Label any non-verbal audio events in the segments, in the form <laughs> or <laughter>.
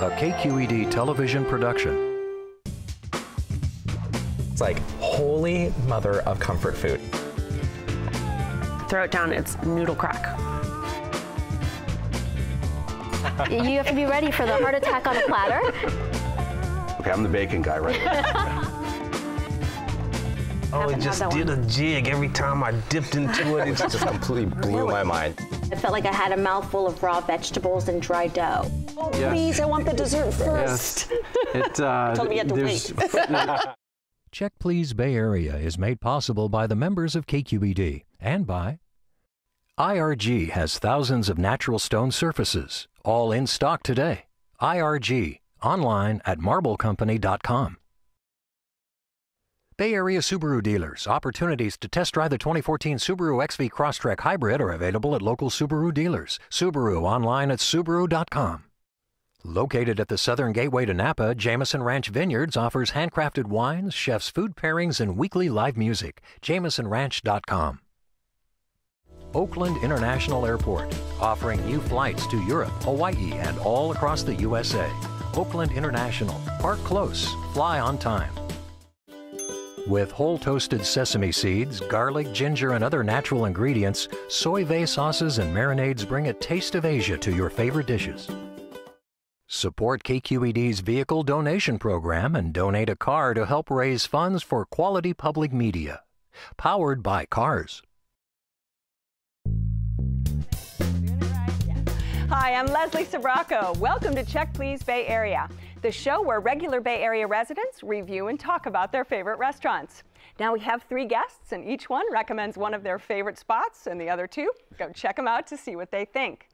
a KQED television production. It's like holy mother of comfort food. Throw it down, it's noodle crack. <laughs> you have to be ready for the heart attack on a platter. Okay, I'm the bacon guy right now. <laughs> Oh, it just did a jig every time I dipped into it. It <laughs> just completely blew my mind. I felt like I had a mouthful of raw vegetables and dry dough. Oh, yes. please, I want the dessert first. Yes. It, uh, <laughs> Told me you had to wait. <laughs> Check Please Bay Area is made possible by the members of KQED and by IRG has thousands of natural stone surfaces, all in stock today. IRG, online at marblecompany.com. Bay Area Subaru dealers. Opportunities to test drive the 2014 Subaru XV Crosstrek Hybrid are available at local Subaru dealers. Subaru online at Subaru.com. Located at the southern gateway to Napa, Jameson Ranch Vineyards offers handcrafted wines, chef's food pairings, and weekly live music. JamesonRanch.com. Oakland International Airport, offering new flights to Europe, Hawaii, and all across the USA. Oakland International. Park close, fly on time. With whole toasted sesame seeds, garlic, ginger, and other natural ingredients, Soy Vay sauces and marinades bring a taste of Asia to your favorite dishes. Support KQED's vehicle donation program and donate a car to help raise funds for quality public media. Powered by Cars. Hi, I'm Leslie Sbrocco. Welcome to Check Please Bay Area the show where regular Bay Area residents review and talk about their favorite restaurants. Now we have three guests, and each one recommends one of their favorite spots, and the other two go check them out to see what they think.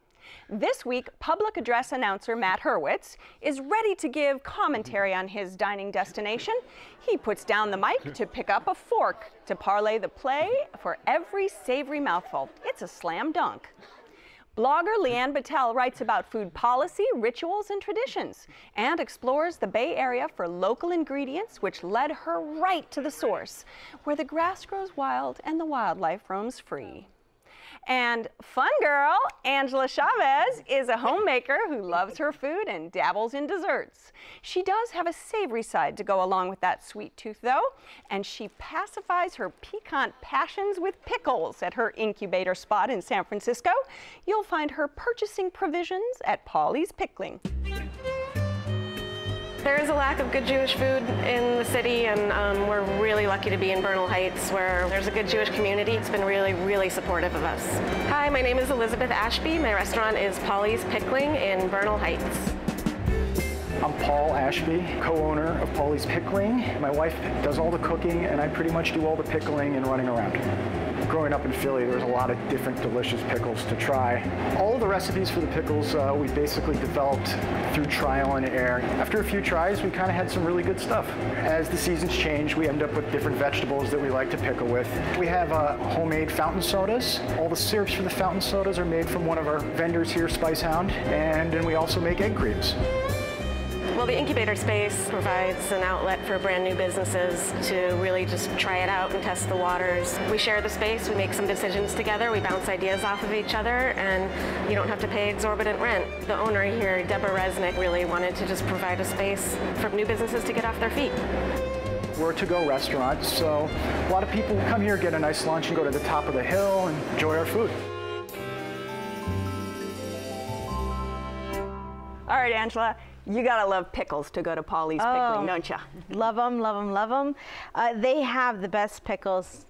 This week, public address announcer Matt Hurwitz is ready to give commentary on his dining destination. He puts down the mic to pick up a fork to parlay the play for every savory mouthful. It's a slam dunk. Blogger Leanne Battelle writes about food policy, rituals, and traditions, and explores the Bay Area for local ingredients, which led her right to the source, where the grass grows wild and the wildlife roams free. And fun girl, Angela Chavez, is a homemaker who loves her food and dabbles in desserts. She does have a savory side to go along with that sweet tooth, though, and she pacifies her piquant passions with pickles at her incubator spot in San Francisco. You'll find her purchasing provisions at Paulie's Pickling. There is a lack of good Jewish food in the city, and um, we're really lucky to be in Bernal Heights, where there's a good Jewish community. It's been really, really supportive of us. Hi, my name is Elizabeth Ashby. My restaurant is Paulie's Pickling in Bernal Heights. I'm Paul Ashby, co-owner of Paulie's Pickling. My wife does all the cooking, and I pretty much do all the pickling and running around growing up in Philly, there was a lot of different delicious pickles to try. All the recipes for the pickles uh, we basically developed through trial and error. After a few tries, we kind of had some really good stuff. As the seasons change, we end up with different vegetables that we like to pickle with. We have uh, homemade fountain sodas. All the syrups for the fountain sodas are made from one of our vendors here, Spicehound, and then we also make egg creams. Well, the incubator space provides an outlet for brand new businesses to really just try it out and test the waters. We share the space, we make some decisions together, we bounce ideas off of each other, and you don't have to pay exorbitant rent. The owner here, Deborah Resnick, really wanted to just provide a space for new businesses to get off their feet. We're a to-go restaurant, so a lot of people come here, get a nice lunch, and go to the top of the hill and enjoy our food. All right, Angela, you gotta love pickles to go to Paulie's oh, Pickling, don't you? Love them, love them, love them. Uh, they have the best pickles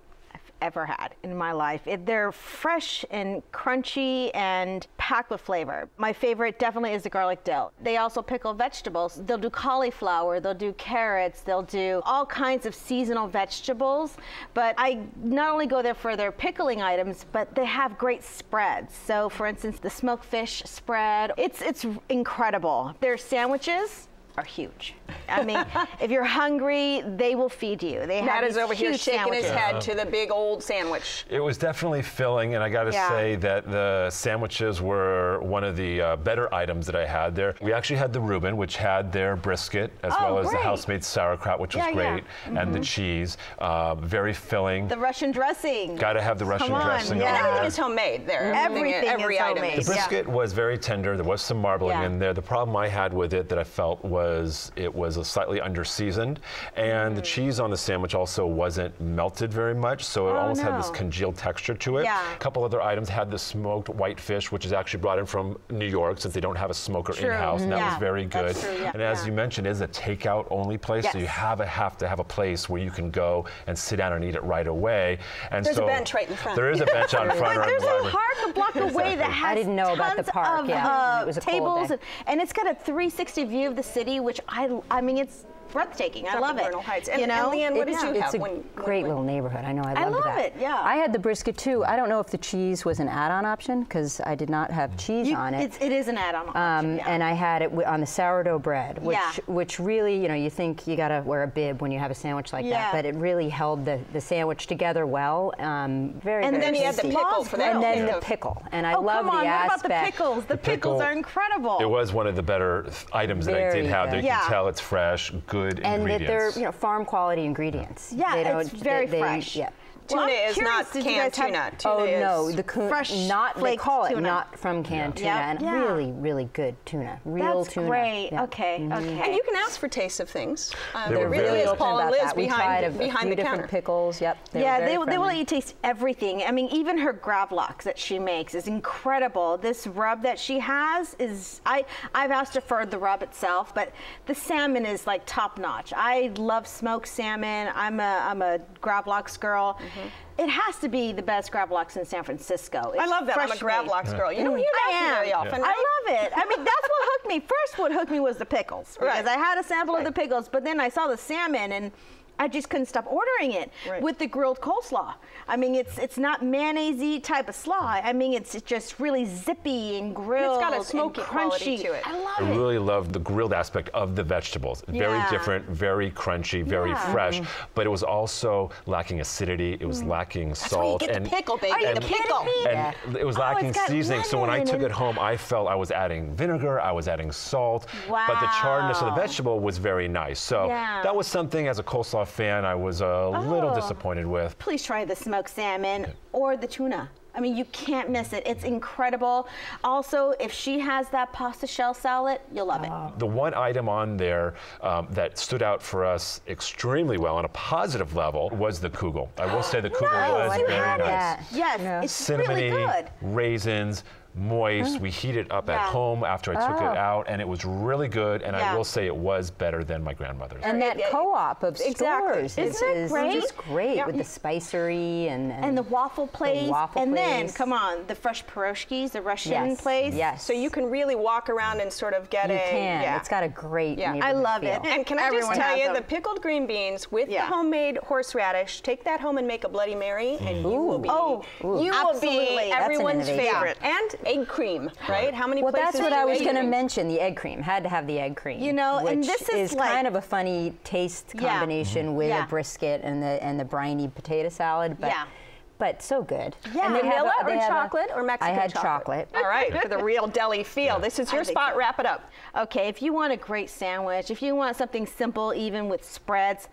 ever had in my life. It, they're fresh and crunchy and packed with flavor. My favorite definitely is the garlic dill. They also pickle vegetables. They'll do cauliflower, they'll do carrots, they'll do all kinds of seasonal vegetables. But I not only go there for their pickling items, but they have great spreads. So for instance, the smoked fish spread, it's, it's incredible. Their sandwiches are huge. I mean, <laughs> if you're hungry, they will feed you. They Matt have is over here huge shaking his sandwiches. head to the big old sandwich. It was definitely filling, and I got to Yeah. say that the sandwiches were one of the uh, better items that I had there. We actually had the Reuben, which had their brisket, as Oh, well as the house-made sauerkraut, which Yeah, was yeah. great, and the cheese, uh, very filling. The Russian dressing. Got to have the Russian Come on, dressing yeah. on Everything there. is homemade there. Everything every is item homemade. The brisket was very tender. There was some marbling Yeah. in there. The problem I had with it that I felt was it was a slightly under seasoned, and the Mm. cheese on the sandwich also wasn't melted very much, so it Oh, almost had this congealed texture to it. Yeah. A couple other items had the smoked whitefish, which is actually brought in from New York since they don't have a smoker True. in-house, and that Yeah, was very good. true, yeah, and as yeah. you mentioned, it is a takeout only place, so you have a, have to have a place where you can go and sit down and eat it right away. And There's a so bench right in front. There is a bench out in <laughs> front. But around there's a park a block away that Exactly. has I didn't know about the tons park, of, yeah, uh, it was a cold tables, day. and, and it's got a 360 view of the city, which I, I mean, it's breathtaking. I love in it. Bernal Heights. And- you know, and Leanne, what did it's, you it's have a when- great when- little neighborhood. I know. I, love it. I love that. it, yeah. I had the brisket too. I don't know if the cheese was an add-on option because I did not have cheese You- on it. It's, it is an add-on. option, Um, yeah. And I had it wi- on the sourdough bread, which Yeah. which really, you know, you think you gotta wear a bib when you have a sandwich like Yeah. that, but it really held the, the sandwich together well. Um, very, And very then you had the pickle for that And then kick the pickle, and I oh, love come on. the What about the pickles? The, pickles pickle- are incredible. It was one of the better th- items that I did have. There you can tell it's fresh, good and that they're you know farm quality ingredients. Yeah, They it's don't- very they- they- fresh. Yeah. Tuna Well, is not curious, did canned tuna. Tuna oh is no, the cu- fresh not they flaked call it not from canned tuna, Yep. and Yeah. really, really good tuna, real That's tuna. great. Yeah. Okay, Mhm. okay. And you can ask for taste of things. Um, They there were really very is Paul and Liz that. We tried behind, a, a behind few the counter. pickles. Yep. They yeah, they, will- they will let you taste everything. I mean, even her gravlax that she makes is incredible. This rub that she has is I I've asked her for the rub itself, but the salmon is like top notch. I love smoked salmon. I'm a I'm a gravlax girl. Mm-hmm. It has to be the best gravlax in San Francisco. I love that. I'm a Gravlax girl. You don't mm-hmm. hear that very often. I right? love it. I mean, that's what hooked me. First, what hooked me was the pickles because Right. I had a sample of the pickles, but then I saw the salmon and. I just couldn't stop ordering it Right. with the grilled coleslaw. I mean, it's it's not mayonnaise type of slaw. I mean, it's just really zippy and grilled. And it's got a smoky quality crunchy. to it. I love I it. really love the grilled aspect of the vegetables. Very different, very crunchy, very Yeah. fresh, mm-hmm. but it was also lacking acidity. It was mm. lacking That's why you salt get and the pickle, baby. Are you the pickle. me? and it was Oh, lacking it's seasoning. So when I took it home, I felt I was adding vinegar, I was adding salt, Wow. but the charredness of the vegetable was very nice. So Yeah. that was something as a coleslaw fan I was a little Oh. disappointed with. Please try the smoked salmon or the tuna. I mean, you can't miss it. It's incredible. Also, if she has that pasta shell salad, you'll love it. The one item on there um, that stood out for us extremely well on a positive level was the kugel. I will say the <gasps> kugel Nice, was you very had nice. it. Yes, it's really cinnamony, good. raisins, moist. Mm. We heat it up at home after I took Oh. it out, and it was really good. And I will say it was better than my grandmother's. And that co-op of exactly. stores Isn't is, it is great? just great Yeah. with the spicery and and, And the waffle place. waffle and then, come on, the fresh pierogies, the Russian yes, place. Yes. So you can really walk around and sort of get you a. can. Yeah. It's got a great. Yeah. I love feel. it. And can I Everyone just tell you, them. the pickled green beans with Yeah. the homemade horseradish, take that home and make a Bloody Mary, and you mm. will be, Oh, you will absolutely. be That's an everyone's favorite. And egg cream, right? How many Well, places that's what I was going to mention. The egg cream had to have the egg cream. You know, and this is like- kind of a funny taste Yeah. combination mm-hmm. with Yeah. a brisket and the and the briny potato salad. But, Yeah. But so good. Yeah. And they have Vanilla a- they or have a- chocolate or Mexican I had chocolate? chocolate. All right, for the real deli feel. This is your spot. so. Wrap it up. Okay, if you want a great sandwich, if you want something simple, even with spreads,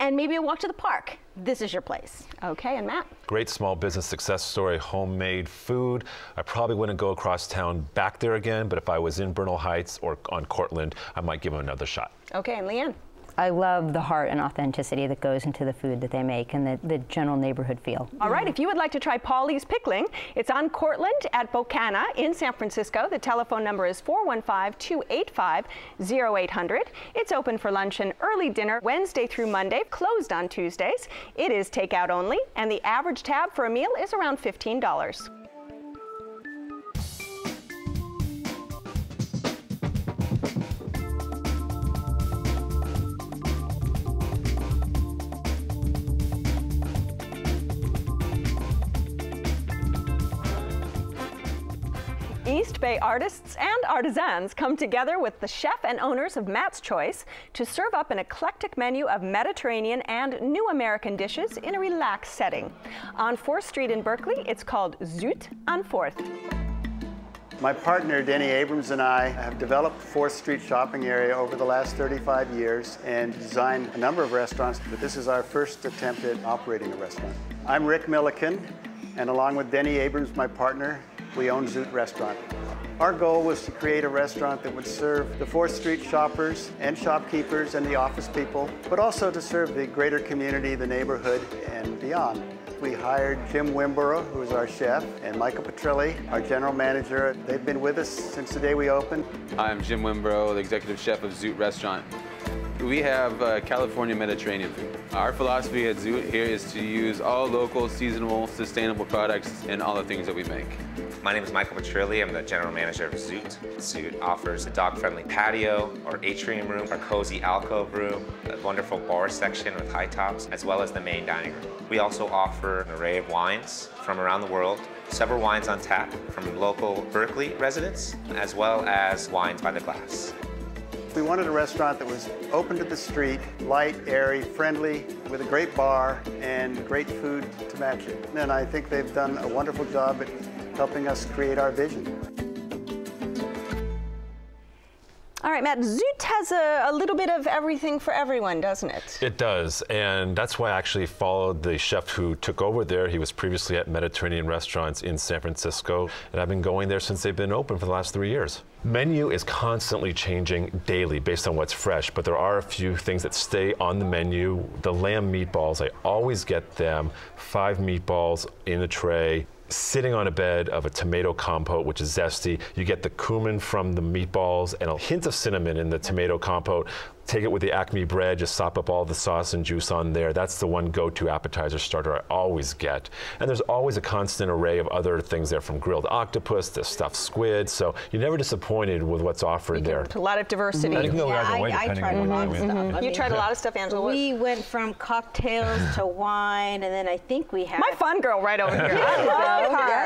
and maybe a walk to the park, this is your place. Okay, and Matt. Great small business success story, homemade food. I probably wouldn't go across town back there again, but if I was in Bernal Heights or on Cortland, I might give them another shot. Okay, and Leanne. I love the heart and authenticity that goes into the food that they make and the, the general neighborhood feel. All right, if you would like to try Paulie's Pickling, it's on Cortland at Bocana in San Francisco. The telephone number is 415-285-0800. It's open for lunch and early dinner Wednesday through Monday, closed on Tuesdays. It is takeout only, and the average tab for a meal is around $15. Bay artists and artisans come together with the chef and owners of Matt's Choice to serve up an eclectic menu of Mediterranean and new American dishes in a relaxed setting. On 4th Street in Berkeley, it's called Zut on 4th. My partner, Denny Abrams, and I have developed 4th Street shopping area over the last 35 years and designed a number of restaurants, but this is our first attempt at operating a restaurant. I'm Rick Milliken, and along with Denny Abrams, my partner, we own Zut Restaurant. Our goal was to create a restaurant that would serve the 4th Street shoppers and shopkeepers and the office people, but also to serve the greater community, the neighborhood, and beyond. We hired Jim Wimborough, who is our chef, and Michael Petrilli, our general manager. They've been with us since the day we opened. I'm Jim Wimborough, the executive chef of Zut Restaurant. We have uh, California Mediterranean food. Our philosophy at Zut here is to use all local, seasonal, sustainable products in all the things that we make. My name is Michael Petrilli. I'm the general manager of Zut. Zut offers a dog-friendly patio or atrium room, a cozy alcove room, a wonderful bar section with high tops, as well as the main dining room. We also offer an array of wines from around the world, several wines on tap from local Berkeley residents, as well as wines by the glass. We wanted a restaurant that was open to the street, light, airy, friendly, with a great bar and great food to match it. And I think they've done a wonderful job at helping us create our vision. All right, Matt, Zut has a, a, little bit of everything for everyone, doesn't it? It does, and that's why I actually followed the chef who took over there. He was previously at Mediterranean restaurants in San Francisco, and I've been going there since they've been open for the last three years. Menu is constantly changing daily based on what's fresh, but there are a few things that stay on the menu. The lamb meatballs, I always get them, five meatballs in a tray, sitting on a bed of a tomato compote, which is zesty. You get the cumin from the meatballs and a hint of cinnamon in the tomato compote. Take it with the Acme bread, just sop up all the sauce and juice on there. That's the one go-to appetizer starter I always get. And there's always a constant array of other things there from grilled octopus to stuffed squid. So you're never disappointed with what's offered there. A lot of diversity. Mm -hmm. yeah, I, I, tried a lot of stuff. Mm -hmm. You tried a lot of stuff, Angela. We went from cocktails to <laughs> wine, and then I think we had... My fun girl right over here. <laughs> I love her.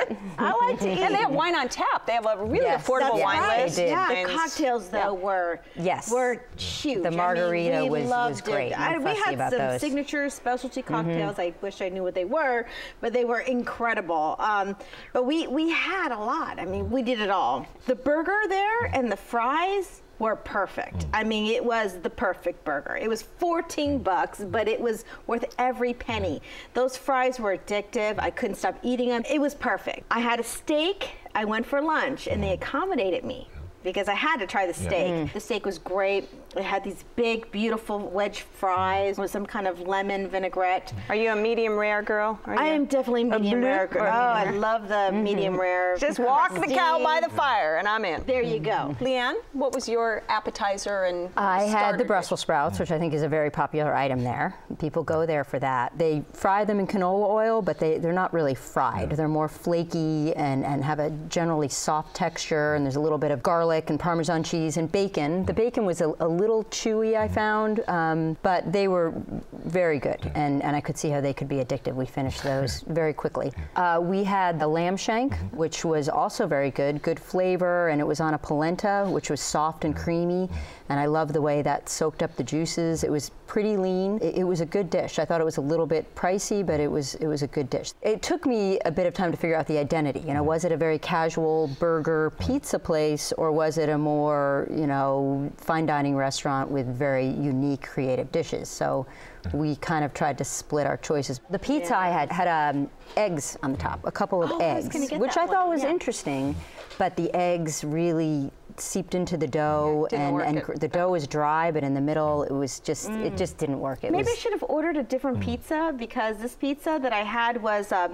I like to eat. And they have wine on tap. They have a really yes, affordable wine right. list. Yeah, the cocktails, though, yeah. were, yes. were huge. The margarita I mean, was, was great. I, we had some those. signature specialty cocktails. Mm -hmm. I wish I knew what they were, but they were incredible. Um, but we, we had a lot. I mean, we did it all. The burger there and the fries were perfect. Mm. I mean, it was the perfect burger. It was 14 bucks, but it was worth every penny. Those fries were addictive. I couldn't stop eating them. It was perfect. I had a steak. I went for lunch, and they accommodated me because I had to try the steak. Yeah. Mm. The steak was great. It had these big, beautiful wedge fries with some kind of lemon vinaigrette. Are you a medium rare girl? I am definitely medium rare girl. Oh, I love the mm -hmm. medium rare. Just walk the cow by the fire, and I'm in. There you go. Leanne, what was your appetizer and I had the Brussels dish? sprouts, which I think is a very popular item there. People go there for that. They fry them in canola oil, but they, they're not really fried. They're more flaky and, and have a generally soft texture, and there's a little bit of garlic and Parmesan cheese and bacon. The bacon was a, a little chewy, I found, um, but they were very good, and, and I could see how they could be addictive. We finished those very quickly. Uh, we had the lamb shank, mm-hmm. which was also very good, good flavor, and it was on a polenta, which was soft and creamy, and I love the way that soaked up the juices. It was pretty lean. It, it was a good dish. I thought it was a little bit pricey, but it was it was a good dish. It took me a bit of time to figure out the identity. You know, was it a very casual burger pizza place, or was it a more you know fine dining restaurant with very unique, creative dishes. So we kind of tried to split our choices. The pizza yeah. I had had um, eggs on the top, a couple of oh, eggs, I which I one. thought was yeah. interesting, but the eggs really seeped into the dough and, and the dough was dry but in the middle it was just mm. it just didn't work it maybe was, i should have ordered a different mm. pizza because this pizza that i had was uh,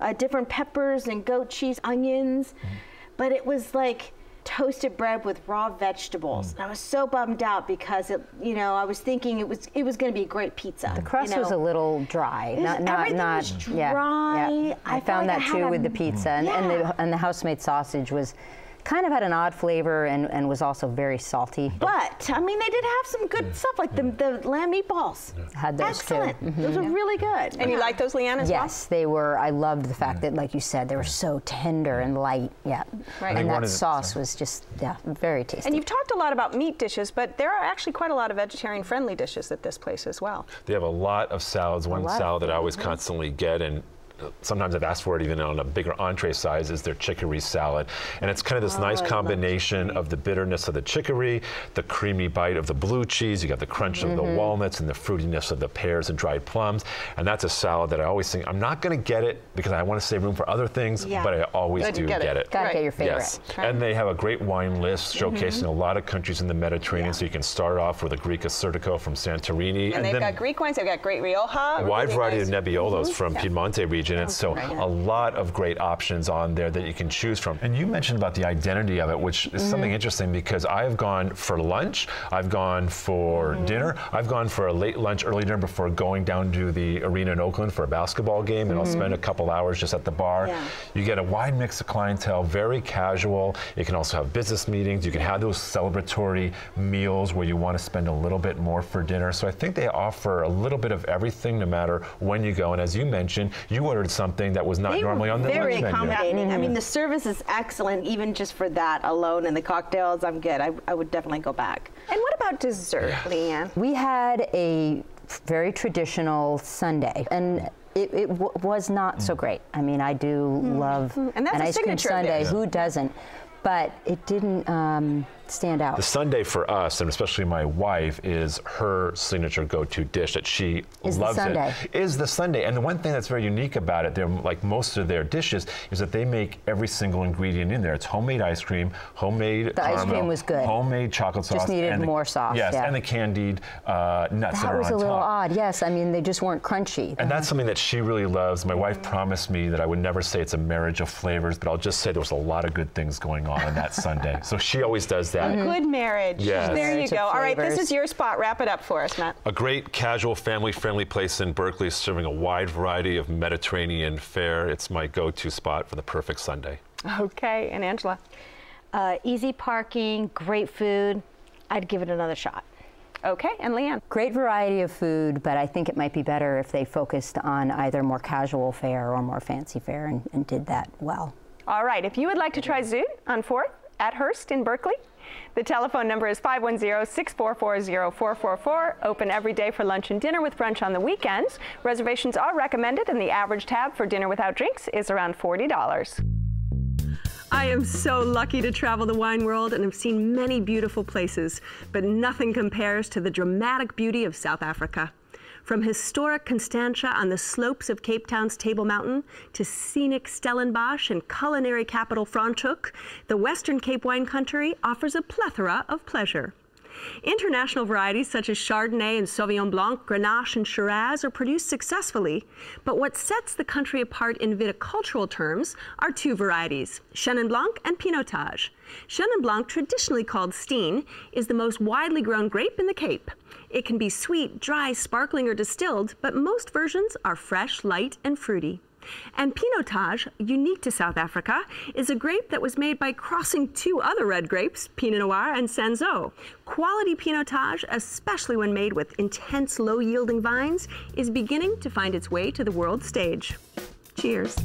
uh, different peppers and goat cheese onions mm. but it was like toasted bread with raw vegetables. Mm. I was so bummed out because it, you know, I was thinking it was it was going to be a great pizza. The crust you know? was a little dry, was, not not not yeah, dry. yeah. I, I found like that too with the pizza, and, yeah. and the and the house-made sausage was kind of had an odd flavor and, and was also very salty. But I mean, they did have some good stuff like the, the lamb meatballs. Had those Excellent. too. Mhm. Those are really good. And you liked those, Leanne, as well? Yes, they were. I loved the fact that, like you said, they were so tender and light. Yeah. Right. And And that one sauce was just, yeah, very tasty. And you've talked a lot about meat dishes, but there are actually quite a lot of vegetarian-friendly dishes at this place as well. They have a lot of salads. One salad that I always constantly get, and sometimes I've asked for it even on a bigger entree size, is their chicory salad. And it's kind of this Oh, nice I combination of the bitterness of the chicory, the creamy bite of the blue cheese, you got the crunch of the Mm-hmm. Mhm. walnuts, and the fruitiness of the pears and dried plums. And that's a salad that I always think, I'm not going to get it because I want to save room for other things, Yeah. but I always But do get get it. it. Gotta get your favorite. Yes. Right. And they have a great wine list showcasing Mhm. a lot of countries in the Mediterranean, so you can start off with a Greek Assyrtiko from Santorini. And, they've then got Greek wines, they've got great Rioja. a wide really variety nice- of Nebbiolos Mhm. from Yeah. Piemonte region, and so a lot of great options on there that you can choose from. And you mentioned about the identity of it, which is something Mhm. interesting because I've gone for lunch, I've gone for Mm-hmm. dinner, I've gone for a late lunch, early dinner before going down to the arena in Oakland for a basketball game, and I'll Mm-hmm. Mhm. spend a couple hours just at the bar. Yeah. You get a wide mix of clientele, very casual. You can also have business meetings. You can have those celebratory meals where you want to spend a little bit more for dinner. So I think they offer a little bit of everything no matter when you go. And as you mentioned, you ordered something that was not They normally were on the very lunch menu. Very accommodating. I mean, the mm. service is excellent, even just for that alone, and the cocktails. I'm good. I, I would definitely go back. And what about dessert, Leanne? We had a very traditional sundae, and it, it w- was not so mm. great. I mean, I do mm. love And that's an a ice cream signature of sundae. theirs. Who doesn't? But it didn't um, stand out. The sundae for us, and especially my wife, is her signature go-to dish that she Is loves it. Is the sundae. And the one thing that's very unique about it, they're like most of their dishes, is that they make every single ingredient in there. It's homemade ice cream, homemade The ice cream caramel, was good. homemade chocolate sauce. Just needed and the- more sauce, Yes, yeah. and the candied uh, nuts that, that are was on a little top. odd. Yes, I mean they just weren't crunchy. And that's something that she really loves. My wife promised me that I would never say it's a marriage of flavors, but I'll just say there was a lot of good things going on on that sundae. So she always does that. A good marriage. Yes. There you go. All right, this is your spot. Wrap it up for us, Matt. A great, casual, family friendly place in Berkeley serving a wide variety of Mediterranean fare. It's my go to spot for the perfect Sunday. Okay, and Angela. Uh, easy parking, great food. I'd give it another shot. Okay, and Leanne. Great variety of food, but I think it might be better if they focused on either more casual fare or more fancy fare and, and did that well. All right, if you would like to try Zut on 4th at Hearst in Berkeley, the telephone number is 510-644-0444. Open every day for lunch and dinner with brunch on the weekends. Reservations are recommended, and the average tab for dinner without drinks is around $40. I am so lucky to travel the wine world and have seen many beautiful places, but nothing compares to the dramatic beauty of South Africa. From historic Constantia on the slopes of Cape Town's Table Mountain to scenic Stellenbosch and culinary capital Franschhoek, the Western Cape wine country offers a plethora of pleasure. International varieties such as Chardonnay and Sauvignon Blanc, Grenache, and Shiraz are produced successfully, but what sets the country apart in viticultural terms are two varieties, Chenin Blanc and Pinotage. Chenin Blanc, traditionally called Steen, is the most widely grown grape in the Cape. It can be sweet, dry, sparkling, or distilled, but most versions are fresh, light, and fruity. And Pinotage, unique to South Africa, is a grape that was made by crossing two other red grapes, Pinot Noir and Cinsault. Quality Pinotage, especially when made with intense low-yielding vines, is beginning to find its way to the world stage. Cheers.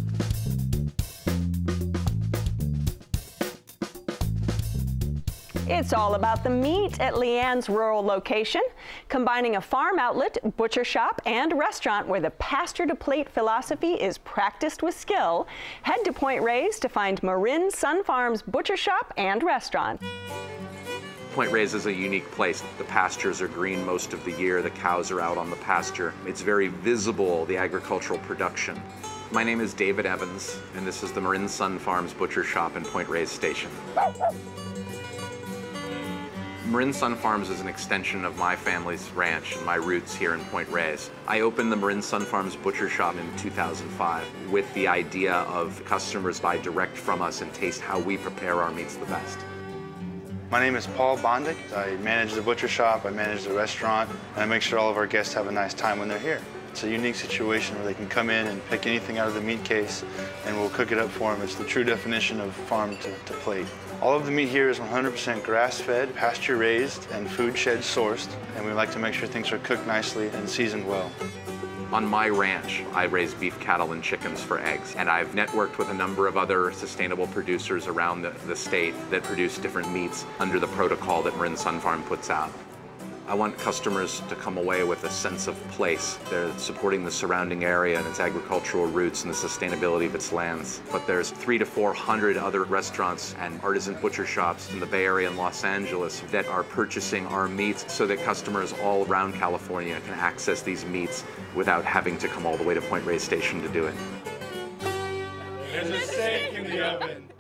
It's all about the meat at Leanne's rural location, combining a farm outlet, butcher shop, and restaurant where the pasture to plate philosophy is practiced with skill. Head to Point Reyes to find Marin Sun Farms butcher shop and restaurant. Point Reyes is a unique place. The pastures are green most of the year, the cows are out on the pasture. It's very visible, the agricultural production. My name is David Evans, and this is the Marin Sun Farms butcher shop in Point Reyes Station. Marin Sun Farms is an extension of my family's ranch and my roots here in Point Reyes. I opened the Marin Sun Farms butcher shop in 2005 with the idea of customers buy direct from us and taste how we prepare our meats the best. My name is Paul Bondick. I manage the butcher shop, I manage the restaurant, and I make sure all of our guests have a nice time when they're here. It's a unique situation where they can come in and pick anything out of the meat case and we'll cook it up for them. It's the true definition of farm to, to plate. All of the meat here is 100% grass-fed, pasture-raised, and food shed sourced, and we like to make sure things are cooked nicely and seasoned well. On my ranch, I raise beef cattle and chickens for eggs, and I've networked with a number of other sustainable producers around the, the state that produce different meats under the protocol that Marin Sun Farm puts out. I want customers to come away with a sense of place. They're supporting the surrounding area and its agricultural roots and the sustainability of its lands. But there's three to 400 other restaurants and artisan butcher shops in the Bay Area and Los Angeles that are purchasing our meats so that customers all around California can access these meats without having to come all the way to Point Reyes Station to do it. There's a steak in the oven.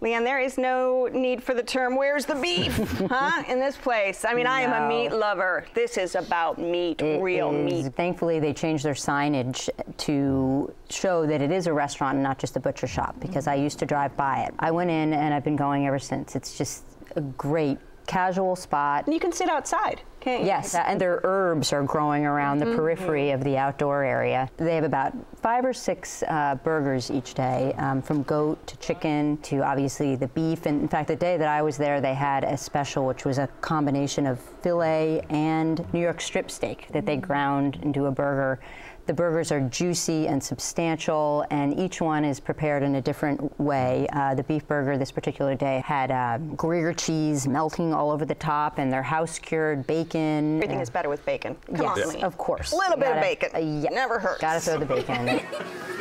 Leanne, there is no need for the term, where's the beef, <laughs> huh, in this place. I mean, no. I am a meat lover. This is about meat, it real is. meat. Thankfully, they changed their signage to show that it is a restaurant and not just a butcher shop because I used to drive by it. I went in and I've been going ever since. It's just a great casual spot. And you can sit outside, can't you? Yes, and their herbs are growing around the mm -hmm. periphery of the outdoor area. They have about five or six uh, burgers each day, um, from goat to chicken to obviously the beef. And in fact, the day that I was there, they had a special, which was a combination of filet and New York strip steak that they ground into a burger. The burgers are juicy and substantial, and each one is prepared in a different way. Uh, the beef burger this particular day had uh, Gruyere cheese melting all over the top, and their house cured bacon. Everything uh, is better with bacon. Come yes, on, of course. A little you bit gotta, of bacon. Uh, yeah. Never hurts. Gotta throw the bacon in. <laughs>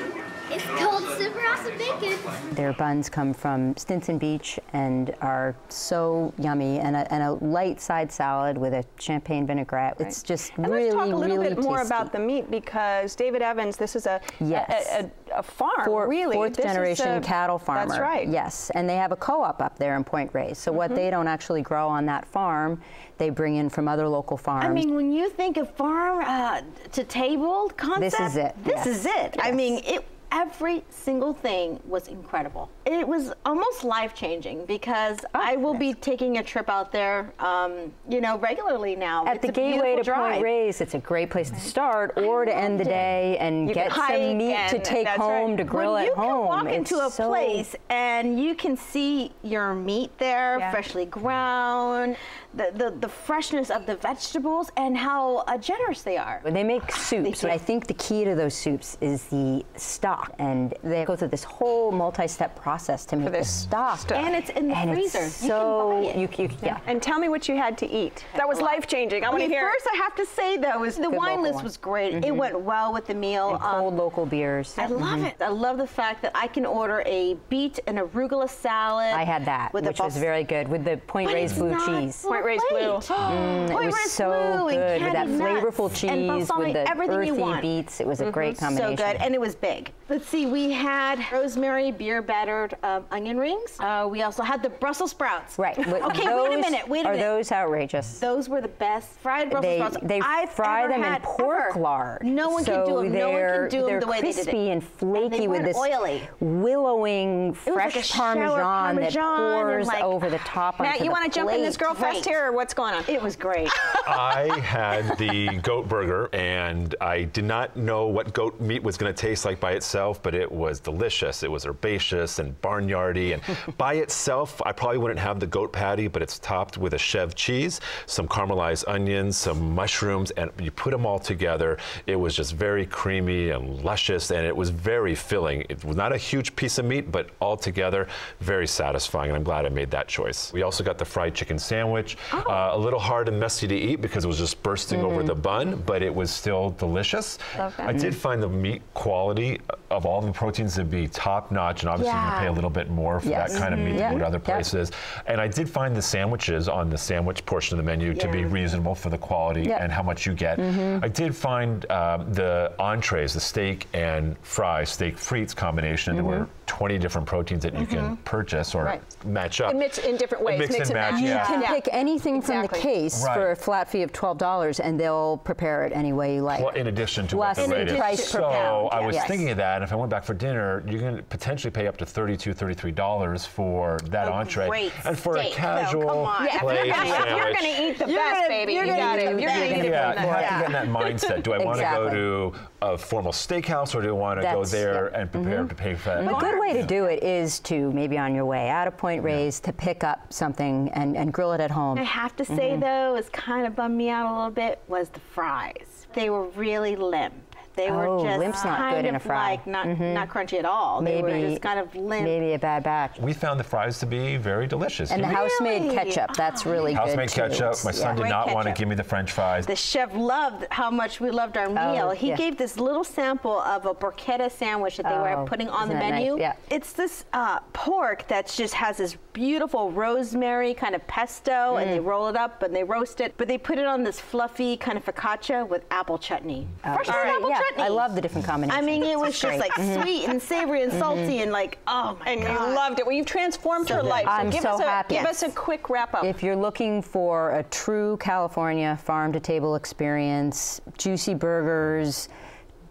It's called super awesome bacon. Their buns come from Stinson Beach and are so yummy, and a, and a light side salad with a champagne vinaigrette. Right. It's just and really, let's talk a little really bit more tasty. about the meat because David Evans, this is a yes. a, a, a farm, For, really. Fourth this generation a, cattle farmer. That's right. Yes, and they have a co-op up there in Point Reyes. So mm -hmm. what they don't actually grow on that farm, they bring in from other local farms. I mean, when you think of farm uh, to table concept, this is it. This yes. is it. Yes. I mean, it every single thing was incredible. It was almost life changing because oh, I will be taking a trip out there, um, you know, regularly now. At it's the gateway to drive. Point Reyes, it's a great place to start or to end the day and you get some meat to take home right. to grill when at home. You can walk into a so place and you can see your meat there, yeah. freshly ground, the, the, the, freshness of the vegetables and how uh, generous they are. When They make soups. They I think the key to those soups is the stock, and they go through this whole multi-step process to make this stock. Stuff. And it's in the and freezer. so you, you, you, yeah. And tell me what you had to eat. That was life-changing. I want to hear. First, I have to say though, is the wine list wine. was great. Mm -hmm. It went well with the meal. And cold um, local beers. I love mm -hmm. it. I love the fact that I can order a beet and arugula salad. I had that, which was very good with the Point Reyes blue cheese. Point Reyes blue. Mm, it was so good with that flavorful cheese with the earthy beets. It was a mm -hmm. great combination. So good, and it was big. Let's see, we had rosemary beer battered um, onion rings. Uh, we also had the Brussels sprouts. Right. <laughs> okay, those, wait a minute. Wait a are minute. those outrageous? Those were the best fried Brussels they, sprouts they I've fry ever them had in pork ever. lard. No one so can do them. No one can do them the way they did it. crispy and flaky and with this oily. willowing fresh like parmesan, parmesan, that pours like, over the top. Matt, you want to jump in this girl Great. fest here, or what's going on? It was great. <laughs> I had the goat burger, and I did not know what goat meat was going to taste like by itself, but it was delicious. It was herbaceous and barnyardy, and <laughs> by itself, I probably wouldn't have the goat patty, but it's topped with a chev cheese, some caramelized onions, some mushrooms, and you put them all together. It was just very creamy and luscious, and it was very filling. It was not a huge piece of meat, but all together, very satisfying, and I'm glad I made that choice. We also got the fried chicken sandwich, Oh. uh, a little hard and messy to eat because it was just bursting over the bun, but it was still delicious. I did find the meat quality of all the proteins to be top notch, and obviously you Yeah. Pay a little bit more for Yes. that kind of meat than mm-hmm. Yeah. other places. And I did find the sandwiches on the sandwich portion of the menu to be reasonable for the quality Yep. and how much you get. Mm-hmm. I did find um, the entrees, the steak and fry, steak frites combination, that mm-hmm. were 20 different proteins that you mm -hmm. can mm-hmm. purchase or right. match up. It mix in different ways. Mix, mix and, match. You yeah. can yeah. pick anything exactly. from the case right. for a flat fee of $12 and they'll prepare it any way you like. Well, in addition to Less what the rate price is. per so pound. I was yes. thinking of that. And if I went back for dinner, you're going to potentially pay up to $32, $33 for that a entree. Great and for steak. a casual no, yeah, plate sandwich. <laughs> You're going to eat the you're best, gonna, baby. You're you got it. You're going to eat it. Yeah, you have to get in that <laughs> mindset. Do I want to go to a formal steakhouse or do I want to go there and prepare mm -hmm. to pay for that? A good way to do it is to maybe on your way out of Point Reyes to pick up something and, and grill it at home. I have to say, mm -hmm. though, it's kind of bummed me out a little bit was the fries. They were really limp. They were oh, just limp's not kind good in of a fry. like not mm -hmm. not crunchy at all. Maybe, they were just kind of limp. Maybe a bad batch. We found the fries to be very delicious. And the house-made really? ketchup, that's really house good House-made ketchup. My son yeah. did not ketchup. want to give me the French fries. The chef loved how much we loved our oh, meal. He yeah. gave this little sample of a porchetta sandwich that they oh, were putting on the menu. Nice? Yeah. It's this uh, pork that just has this beautiful rosemary kind of pesto, mm. and they roll it up and they roast it, but they put it on this fluffy kind of focaccia with apple chutney. Oh. Fresh right. apple yeah. Chutney. I love the different combinations. I mean, it was just like mm-hmm. sweet and savory and salty mm -hmm. and like, oh my and God. you loved it. Well, you've transformed so her good. life. So I'm give so us a, happy. Give Yes. us a quick wrap up. If you're looking for a true California farm to table experience, juicy burgers,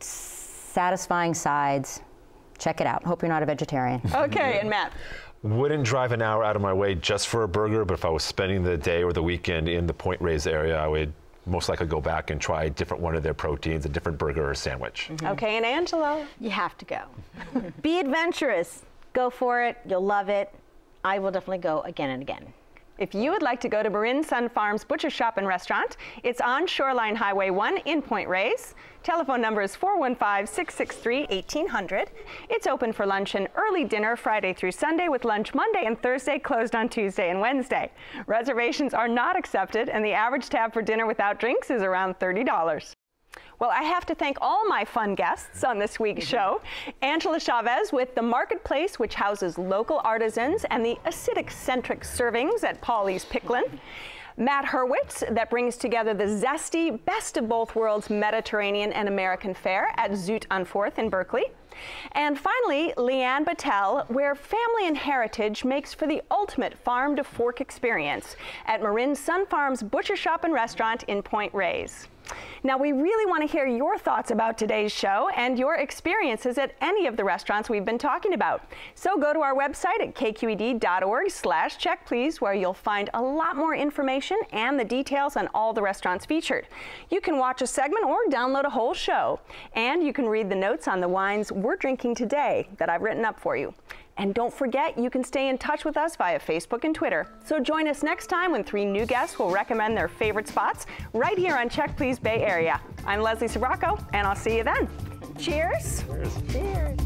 satisfying sides, check it out. Hope you're not a vegetarian. <laughs> Okay, and Matt. Wouldn't drive an hour out of my way just for a burger, but if I was spending the day or the weekend in the Point Reyes area, I would most likely go back and try a different one of their proteins, a different burger or sandwich. Mm -hmm. Okay, and Angelo? You have to go. <laughs> Be adventurous. Go for it. You'll love it. I will definitely go again and again. If you would like to go to Marin Sun Farms Butcher Shop and Restaurant, it's on Shoreline Highway 1 in Point Reyes. Telephone number is 415-663-1800. It's open for lunch and early dinner Friday through Sunday with lunch Monday and Thursday closed on Tuesday and Wednesday. Reservations are not accepted and the average tab for dinner without drinks is around $30. Well, I have to thank all my fun guests on this week's mm-hmm. show. Angela Chavez with The Marketplace, which houses local artisans and the acidic-centric servings at Paulie's Picklin. Mm-hmm. Matt Hurwitz, that brings together the zesty, best of both worlds Mediterranean and American fare at Zut on 4th in Berkeley. And finally, Leanne Battelle, where family and heritage makes for the ultimate farm to fork experience at Marin Sun Farms Butcher Shop and Restaurant in Point Reyes. Now, we really want to hear your thoughts about today's show and your experiences at any of the restaurants we've been talking about. So go to our website at kqed.org slash check please, where you'll find a lot more information and the details on all the restaurants featured. You can watch a segment or download a whole show. And you can read the notes on the wines we're drinking today that I've written up for you. And don't forget, you can stay in touch with us via Facebook and Twitter. So join us next time when three new guests will recommend their favorite spots right here on Check Please Bay Area. I'm Leslie Sbrocco, and I'll see you then. Cheers. Cheers. Cheers.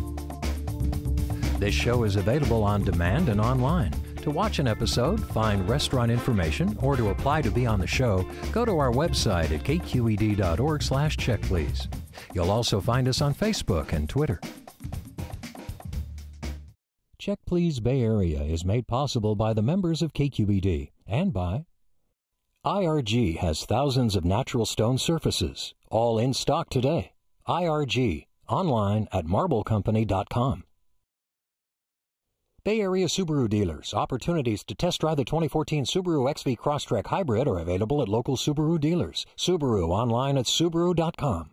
This show is available on demand and online. To watch an episode, find restaurant information, or to apply to be on the show, go to our website at kqed.org slash checkplease. You'll also find us on Facebook and Twitter. Check Please Bay Area is made possible by the members of KQED and by IRG has thousands of natural stone surfaces, all in stock today. IRG, online at marblecompany.com. Bay Area Subaru dealers. Opportunities to test drive the 2014 Subaru XV Crosstrek Hybrid are available at local Subaru dealers. Subaru online at Subaru.com.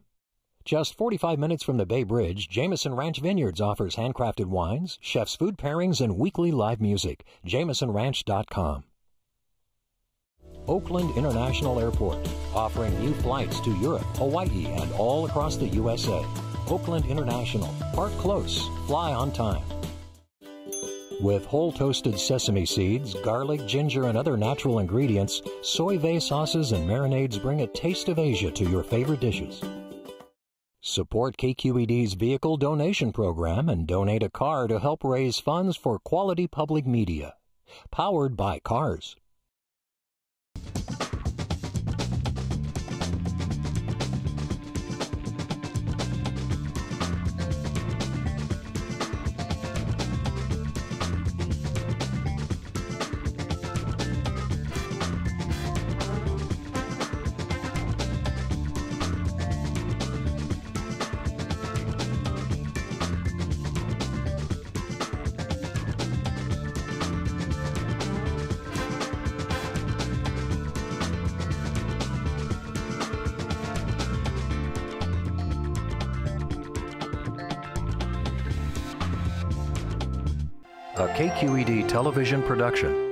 Just 45 minutes from the Bay Bridge, Jameson Ranch Vineyards offers handcrafted wines, chef's food pairings, and weekly live music. JamesonRanch.com. Oakland International Airport, offering new flights to Europe, Hawaii, and all across the USA. Oakland International. Park close, fly on time. With whole toasted sesame seeds, garlic, ginger, and other natural ingredients, Soy Vay sauces and marinades bring a taste of Asia to your favorite dishes. Support KQED's vehicle donation program and donate a car to help raise funds for quality public media. Powered by Cars. Television production.